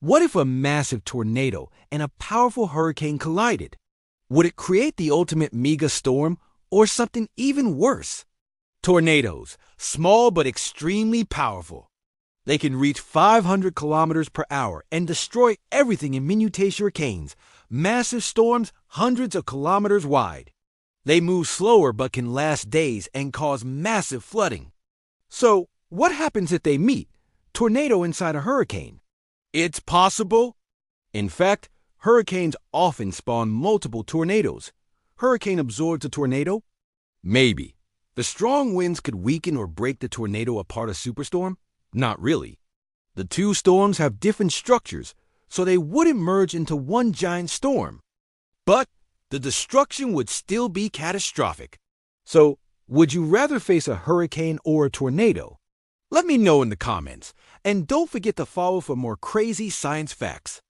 What if a massive tornado and a powerful hurricane collided? Would it create the ultimate mega storm or something even worse? Tornadoes, small but extremely powerful. They can reach 500 kilometers per hour and destroy everything in minutae hurricanes, massive storms hundreds of kilometers wide. They move slower but can last days and cause massive flooding. So, what happens if they meet? Tornado inside a hurricane. It's possible. In fact, hurricanes often spawn multiple tornadoes. Hurricane absorbs a tornado? Maybe. The strong winds could weaken or break the tornado apart a superstorm? Not really. The two storms have different structures, so they wouldn't merge into one giant storm. But the destruction would still be catastrophic. So, would you rather face a hurricane or a tornado? Let me know in the comments, and don't forget to follow for more crazy science facts.